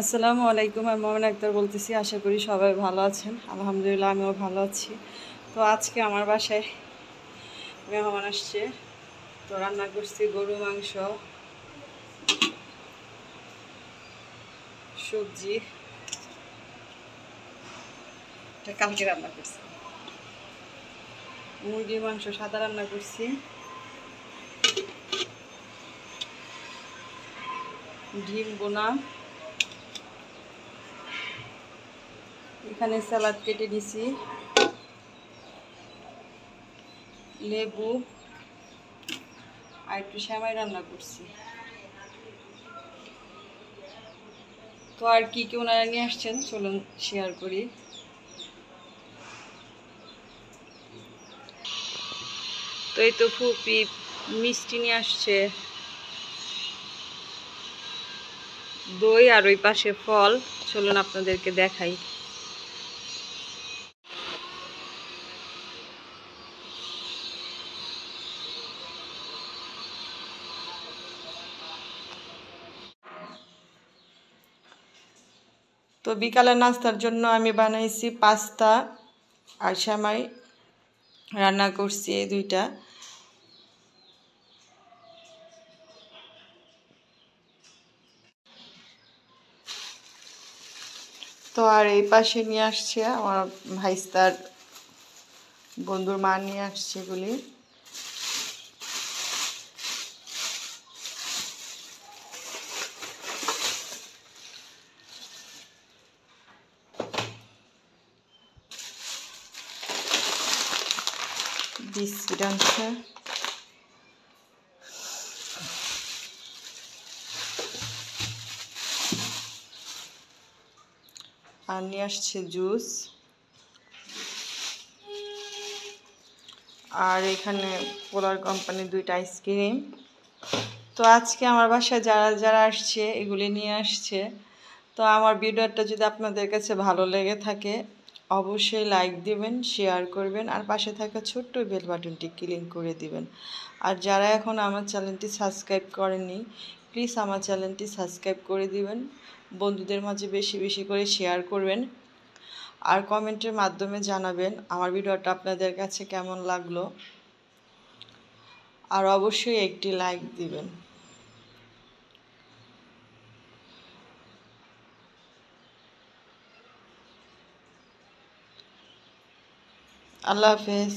আসসালামু আলাইকুম, আমি মোমেন আক্তার বলতেছি, আশা করি সবাই ভালো আছেন। আলহামদুলিল্লাহ, আমিও ভালো আছি। তো আজকে আমার বাসায় মেহমান আসছে। তো রান্না করছি গরু, মাংস, সবজি। এটা কালকে রান্না করছি। মুরগির মাংস সাদা রান্না করছি। ডিম, বোনা এখানে স্যালাড কেটে দিছি লেবু আর একটু শ্যামাই রান্না করছি। তো আর কি কি ওনারা নিয়ে আসছেন চলুন শেয়ার করি। তো এই তো ফুপি মিষ্টি নিয়ে আসছে। দই আর ওই পাশে ফল, চলুন আপনাদেরকে দেখাই। তো বিকালে নাস্তার জন্য আমি বানাইছি পাস্তা আর সামাই রান্না করছি এই দুইটা। তো আর এই পাশে নিয়ে আসছে আমার ভাইস্তার বন্ধুর মা নিয়ে আসছে এগুলি। বিস্কিট আনছে আর নিয়ে আসছে জুস। আর এখানে পোলার কোম্পানির দুইটা আইসক্রিম। তো আজকে আমার বাসায় যারা যারা আসছে, এগুলি নিয়ে আসছে। তো আমার ভিডিওটা যদি আপনাদের কাছে ভালো লেগে থাকে অবশ্যই লাইক দিবেন শেয়ার করবেন আর পাশে থাকা ছোট্ট বেল বাটনটি ক্লিক করে দিবেন। আর যারা এখন আমার চ্যানেলটি সাবস্ক্রাইব করেননি প্লিজ আমার চ্যানেলটি সাবস্ক্রাইব করে দিবেন। বন্ধুদের মাঝে বেশি বেশি করে শেয়ার করবেন। আর কমেন্টের মাধ্যমে জানাবেন আমার ভিডিওটা আপনাদের কাছে কেমন লাগল। আর অবশ্যই একটি লাইক দিবেন। আল্লাহ হাফেজ।